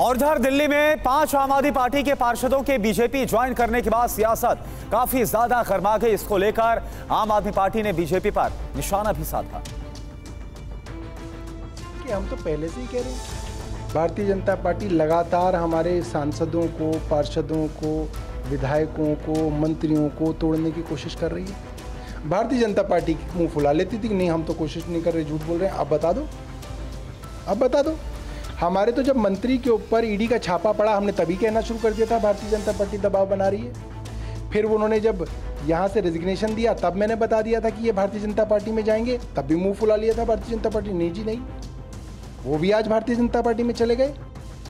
और इधर दिल्ली में पाँच आम आदमी पार्टी के पार्षदों के बीजेपी ज्वाइन करने के बाद सियासत काफ़ी ज़्यादा गर्मा गई इसको लेकर आम आदमी पार्टी ने बीजेपी पर निशाना भी साधा। कि हम तो पहले से ही कह रहे हैं। भारतीय जनता पार्टी लगातार हमारे सांसदों को, पार्षदों को, विधायकों को, मंत्रियों को तोड़ने की कोशिश कर रही है। भारतीय जनता पार्टी मुँह फुला लेती थी कि नहीं, हम तो कोशिश नहीं कर रहे, झूठ बोल रहे हैं। अब बता दो। अब बता दो। हमारे तो जब मंत्री के ऊपर ईडी का छापा पड़ा, हमने तभी कहना शुरू कर दिया था, भारतीय जनता पार्टी दबाव बना रही है। फिर उन्होंने जब यहाँ से रेजिग्नेशन दिया, तब मैंने बता दिया था कि ये भारतीय जनता पार्टी में जाएँगे, तब भी मुँह फुला लिया था भारतीय जनता पार्टी। नहीं जी, नहीं। वो भी आज भारतीय जनता पार्टी में चले गए।